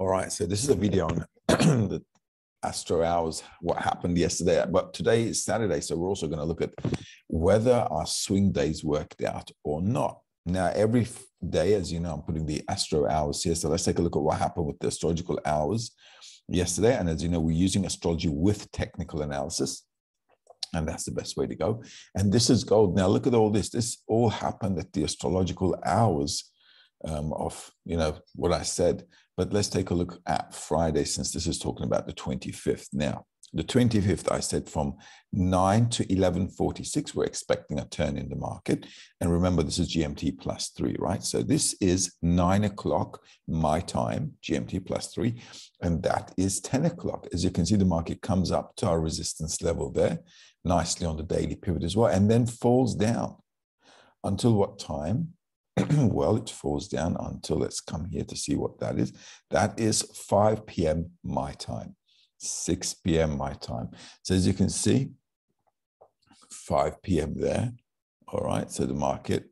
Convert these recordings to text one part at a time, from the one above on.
All right, so this is a video on the Astro Hours, what happened yesterday. But today is Saturday, so we're also going to look at whether our swing days worked out or not. Now, every day, as you know, I'm putting the Astro Hours here. So let's take a look at what happened with the astrological hours yesterday. And as you know, we're using astrology with technical analysis. And that's the best way to go. And this is gold. Now, look at all this. This all happened at the astrological hours um, of, you know, what I said. But let's take a look at Friday, since this is talking about the 25th now. The 25th, I said from 9 to 11.46, we're expecting a turn in the market. And remember, this is GMT plus 3, right? So this is 9 o'clock my time, GMT plus 3, and that is 10 o'clock. As you can see, the market comes up to our resistance level there, nicely on the daily pivot as well, and then falls down until what time? well, it falls down until let's come here to see what that is. That is 5 p.m. my time, 6 p.m. my time. So as you can see, 5 p.m. there. All right. So the market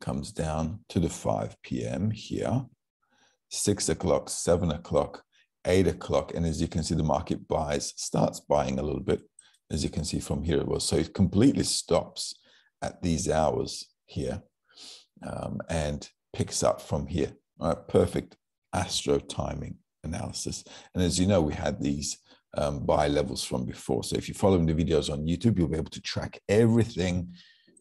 comes down to the 5 p.m. here, 6 o'clock, 7 o'clock, 8 o'clock. And as you can see, the market buys, starts buying a little bit, as you can see from here was. So it completely stops at these hours here um, and picks up from here. Right, perfect astro timing analysis. And as you know, we had these um, buy levels from before. So if you're following the videos on YouTube, you'll be able to track everything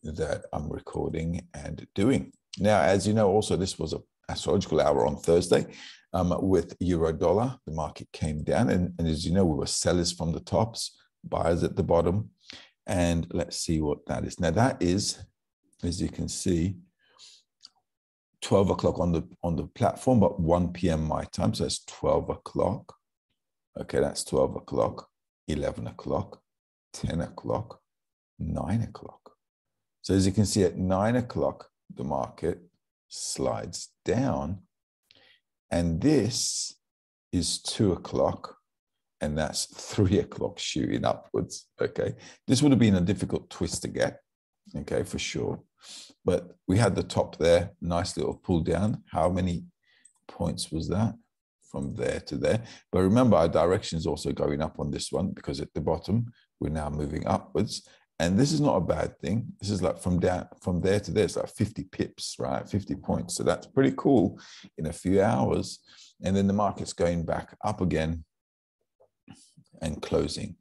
that I'm recording and doing. Now, as you know, also this was a astrological hour on Thursday um, with euro dollar. The market came down, and, and as you know, we were sellers from the tops, buyers at the bottom. And let's see what that is. Now, that is, as you can see, 12 o'clock on the on the platform, but 1 p.m. my time. So it's 12 o'clock. Okay, that's 12 o'clock, 11 o'clock, 10 o'clock, 9 o'clock. So as you can see, at 9 o'clock, the market slides down. And this is 2 o'clock, and that's 3 o'clock shooting upwards. Okay, this would have been a difficult twist to get. Okay, for sure. But we had the top there, nice little pull down. How many points was that? From there to there. But remember, our direction is also going up on this one because at the bottom, we're now moving upwards. And this is not a bad thing. This is like from down from there to there, it's like 50 pips, right? 50 points. So that's pretty cool in a few hours. And then the market's going back up again and closing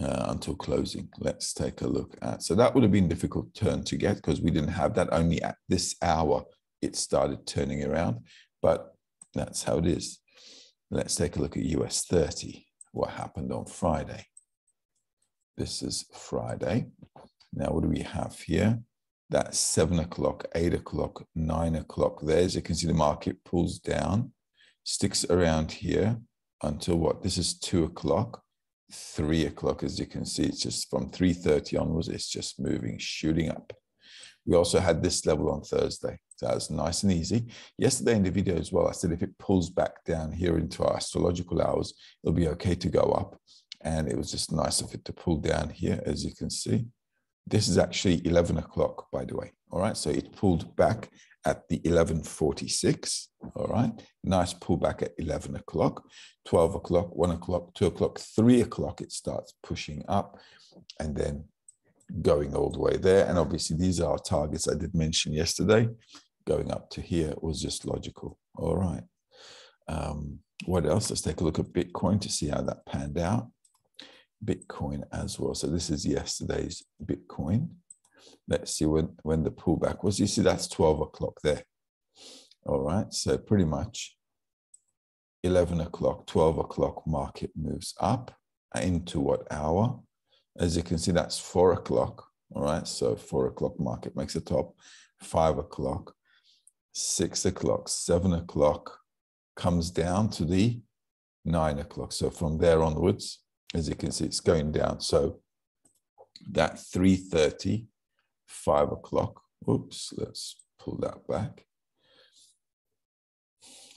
uh, until closing. Let's take a look at. So that would have been difficult turn to get because we didn't have that. Only at this hour it started turning around, but that's how it is. Let's take a look at US 30. What happened on Friday? This is Friday. Now, what do we have here? That's seven o'clock, eight o'clock, nine o'clock. There, as you can see, the market pulls down, sticks around here until what? This is two o'clock three o'clock, as you can see, it's just from 3.30 onwards, it's just moving, shooting up. We also had this level on Thursday. So was nice and easy. Yesterday in the video as well, I said if it pulls back down here into our astrological hours, it'll be okay to go up. And it was just nice of it to pull down here, as you can see. This is actually 11 o'clock, by the way. All right, so it pulled back at the 11.46. All right, nice pullback at 11 o'clock, 12 o'clock, 1 o'clock, 2 o'clock, 3 o'clock, it starts pushing up and then going all the way there. And obviously, these are our targets I did mention yesterday. Going up to here was just logical. All right. Um, what else? Let's take a look at Bitcoin to see how that panned out. Bitcoin as well. So this is yesterday's Bitcoin. Let's see when, when the pullback was. You see, that's 12 o'clock there. All right, so pretty much 11 o'clock, 12 o'clock market moves up into what hour? As you can see, that's four o'clock. All right, so four o'clock market makes a top, five o'clock, six o'clock, seven o'clock comes down to the nine o'clock. So from there onwards, as you can see, it's going down. So that 330 five o'clock. Oops, let's pull that back.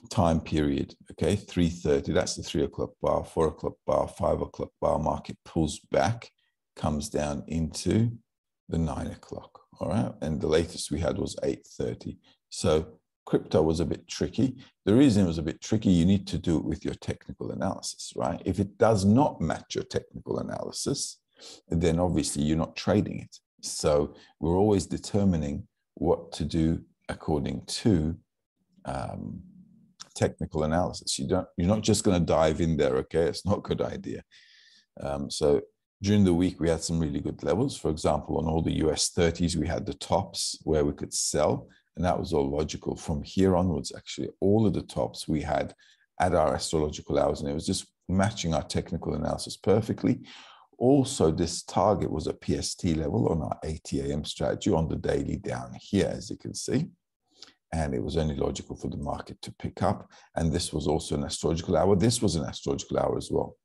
Time period, okay, 3.30, that's the three o'clock bar, four o'clock bar, five o'clock bar, market pulls back, comes down into the nine o'clock, all right? And the latest we had was 8.30. So crypto was a bit tricky. The reason it was a bit tricky, you need to do it with your technical analysis, right? If it does not match your technical analysis, then obviously you're not trading it. So we're always determining what to do according to um, technical analysis. You don't, you're not just going to dive in there, okay? It's not a good idea. Um, so during the week, we had some really good levels. For example, on all the US 30s, we had the tops where we could sell, and that was all logical. From here onwards, actually, all of the tops we had at our astrological hours, and it was just matching our technical analysis perfectly. Also, this target was a PST level on our 80 AM strategy on the daily down here, as you can see. And it was only logical for the market to pick up. And this was also an astrological hour. This was an astrological hour as well.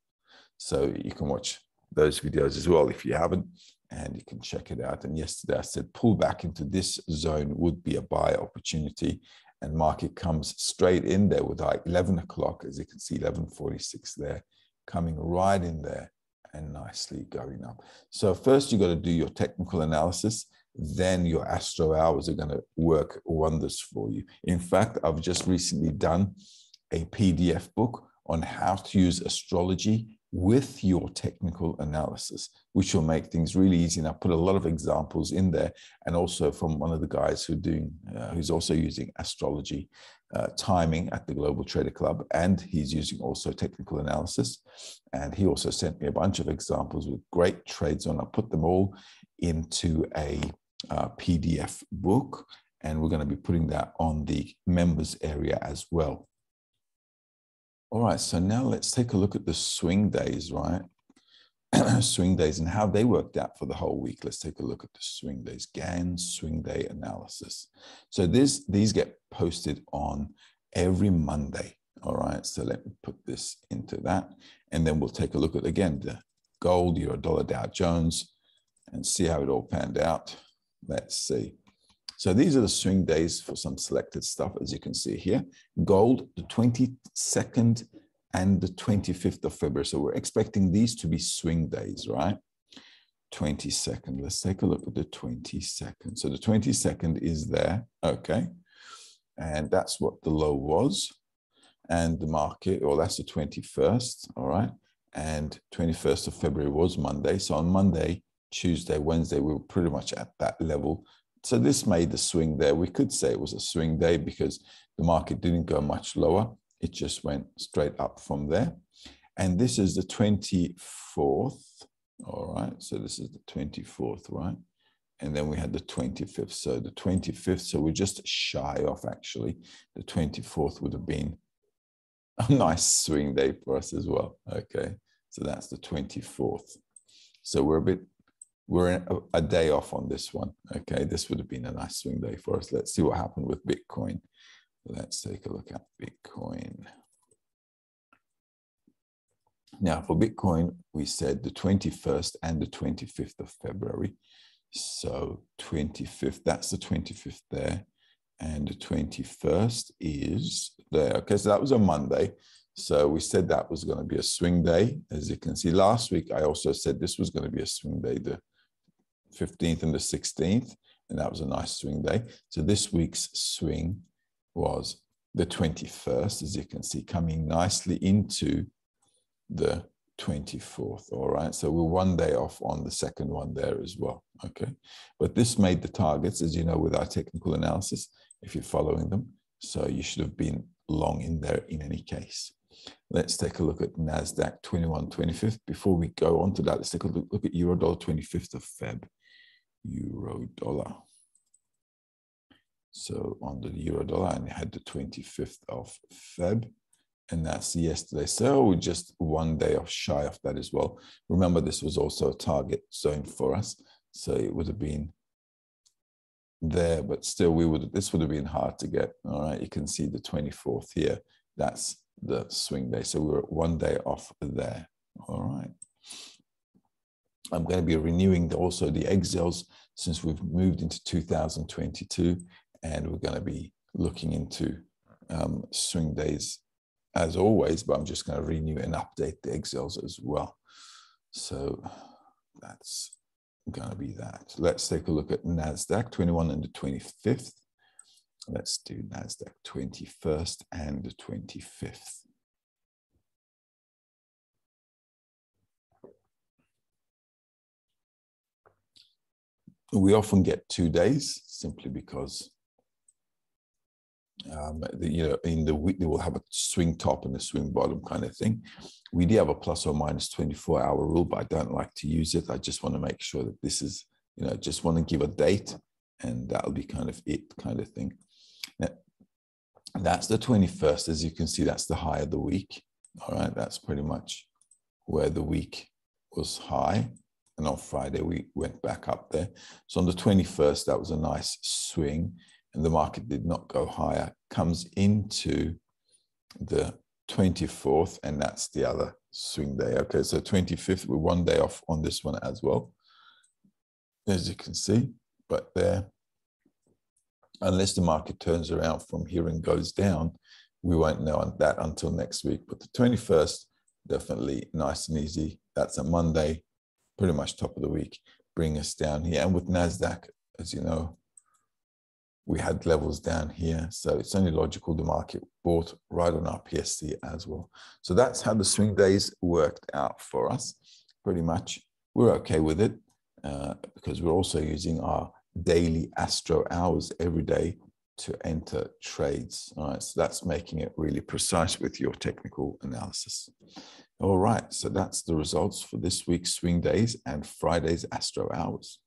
So you can watch those videos as well if you haven't, and you can check it out. And yesterday I said pull back into this zone would be a buy opportunity. And market comes straight in there with like 11 o'clock, as you can see, 11.46 there, coming right in there and nicely going up. So first you got to do your technical analysis, then your astro hours are going to work wonders for you. In fact, I've just recently done a PDF book on how to use astrology with your technical analysis, which will make things really easy. And I put a lot of examples in there, and also from one of the guys who doing, uh, who's also using astrology uh, timing at the Global Trader Club, and he's using also technical analysis. And he also sent me a bunch of examples with great trades on. I put them all into a uh, PDF book, and we're going to be putting that on the members area as well. All right, so now let's take a look at the swing days, right? swing days and how they worked out for the whole week. Let's take a look at the swing days, Gann swing day analysis. So this, these get posted on every Monday. All right, so let me put this into that. And then we'll take a look at, again, the gold, euro, dollar, Dow Jones, and see how it all panned out. Let's see. So these are the swing days for some selected stuff, as you can see here. Gold, the 22nd and the 25th of February. So we're expecting these to be swing days, right? 22nd. Let's take a look at the 22nd. So the 22nd is there, okay? And that's what the low was. And the market, well, that's the 21st, all right? And 21st of February was Monday. So on Monday, Tuesday, Wednesday, we were pretty much at that level so this made the swing there. We could say it was a swing day because the market didn't go much lower. It just went straight up from there. And this is the 24th. All right. So this is the 24th, right? And then we had the 25th. So the 25th, so we're just shy off actually. The 24th would have been a nice swing day for us as well. Okay. So that's the 24th. So we're a bit we're a, day off on this one. Okay, this would have been a nice swing day for us. Let's see what happened with Bitcoin. Let's take a look at Bitcoin. Now, for Bitcoin, we said the 21st and the 25th of February. So 25th, that's the 25th there. And the 21st is there. Okay, so that was a Monday. So we said that was going to be a swing day. As you can see, last week I also said this was going to be a swing day. The 15th and the 16th, and that was a nice swing day. So this week's swing was the 21st, as you can see, coming nicely into the 24th. All right. So we're one day off on the second one there as well. Okay. But this made the targets, as you know, with our technical analysis, if you're following them. So you should have been long in there in any case. Let's take a look at NASDAQ 21 25th. Before we go on to that, let's take a look, look at Eurodollar 25th of Feb euro dollar. So on the euro dollar, and it had the 25th of Feb, and that's yesterday. So we're just one day off shy of that as well. Remember, this was also a target zone for us, so it would have been there, but still, we would this would have been hard to get. All right, you can see the 24th here. That's the swing day. So we we're one day off there. All right. I'm going to be renewing also the exiles since we've moved into 2022, and we're going to be looking into um, swing days as always, but I'm just going to renew and update the exiles as well. So that's going to be that. Let's take a look at NASDAQ 21 and the 25th. Let's do NASDAQ 21st and the 25th. We often get two days simply because um, the, you know, in the week they will have a swing top and a swing bottom kind of thing. We do have a plus or minus 24 hour rule, but I don't like to use it. I just want to make sure that this is, you know, just want to give a date and that'll be kind of it kind of thing. Now, that's the 21st. As you can see, that's the high of the week. All right, that's pretty much where the week was high. And on Friday, we went back up there. So on the 21st, that was a nice swing and the market did not go higher, comes into the 24th, and that's the other swing day. Okay, so 25th, we're one day off on this one as well, as you can see. But there, unless the market turns around from here and goes down, we won't know that until next week. But the 21st, definitely nice and easy. That's a Monday, pretty much top of the week, bring us down here. And with NASDAQ, as you know, we had levels down here. So it's only logical the market bought right on our PSC as well. So that's how the swing days worked out for us. Pretty much we're okay with it uh, because we're also using our daily astro hours every day to enter trades. All right, so that's making it really precise with your technical analysis. All right, so that's the results for this week's swing days and Friday's astro hours.